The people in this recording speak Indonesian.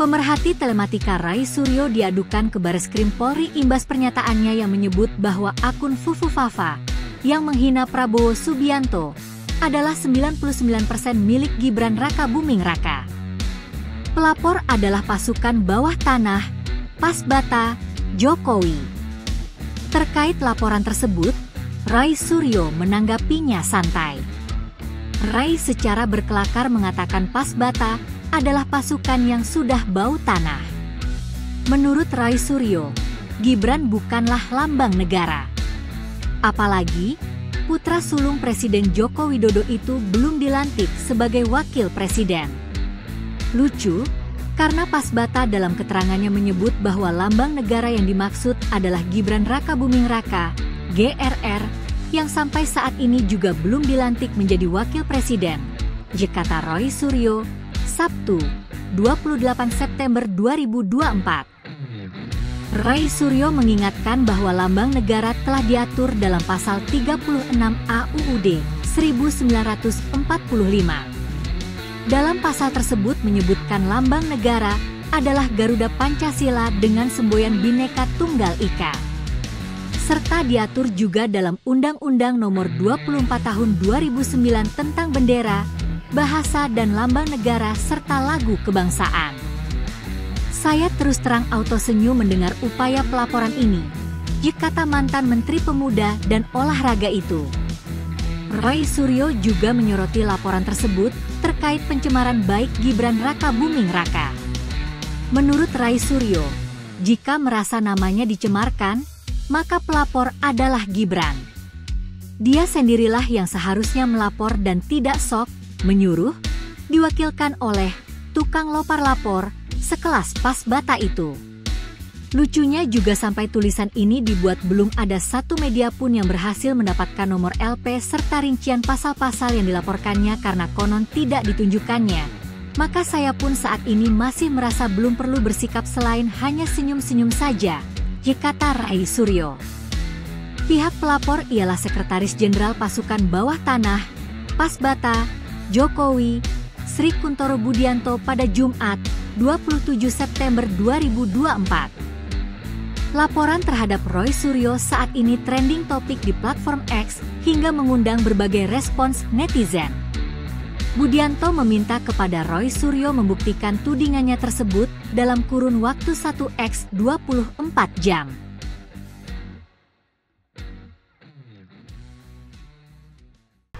Pemerhati telematika Rai Suryo diadukan ke Baris Krim Polri imbas pernyataannya yang menyebut bahwa akun Fufu Fafa yang menghina Prabowo Subianto adalah 99% milik Gibran Raka Buming Raka. Pelapor adalah pasukan bawah tanah, Pasbata, Jokowi. Terkait laporan tersebut, Rai Suryo menanggapinya santai. Rai secara berkelakar mengatakan Pasbata adalah pasukan yang sudah bau tanah. Menurut Rai Suryo, Gibran bukanlah lambang negara. Apalagi, putra sulung Presiden Joko Widodo itu belum dilantik sebagai wakil presiden. Lucu, karena Pasbata dalam keterangannya menyebut bahwa lambang negara yang dimaksud adalah Gibran Raka Buming Raka, GRR, yang sampai saat ini juga belum dilantik menjadi wakil presiden. Jakarta Roy Suryo, Sabtu, 28 September 2024. Rai Suryo mengingatkan bahwa lambang negara telah diatur dalam pasal 36 AUUD 1945. Dalam pasal tersebut menyebutkan lambang negara adalah Garuda Pancasila dengan semboyan Bhinneka Tunggal Ika. Serta diatur juga dalam Undang-Undang Nomor 24 Tahun 2009 tentang bendera, bahasa dan lambang negara serta lagu kebangsaan. Saya terus terang auto senyum mendengar upaya pelaporan ini. Jika kata mantan Menteri Pemuda dan Olahraga itu. Roy Suryo juga menyoroti laporan tersebut terkait pencemaran baik Gibran Raka Buming Raka. Menurut Rai Suryo, jika merasa namanya dicemarkan, maka pelapor adalah Gibran. Dia sendirilah yang seharusnya melapor dan tidak sok menyuruh, diwakilkan oleh tukang lopar lapor, sekelas pas bata itu. Lucunya juga sampai tulisan ini dibuat belum ada satu media pun yang berhasil mendapatkan nomor LP serta rincian pasal-pasal yang dilaporkannya karena konon tidak ditunjukkannya. Maka saya pun saat ini masih merasa belum perlu bersikap selain hanya senyum-senyum saja, kata Rai Suryo. Pihak pelapor ialah Sekretaris Jenderal Pasukan Bawah Tanah, Pasbata, Jokowi, Sri Kuntoro Budianto pada Jumat, 27 September 2024. Laporan terhadap Roy Suryo saat ini trending topik di platform X hingga mengundang berbagai respons netizen. Budianto meminta kepada Roy Suryo membuktikan tudingannya tersebut dalam kurun waktu 1x 24 jam.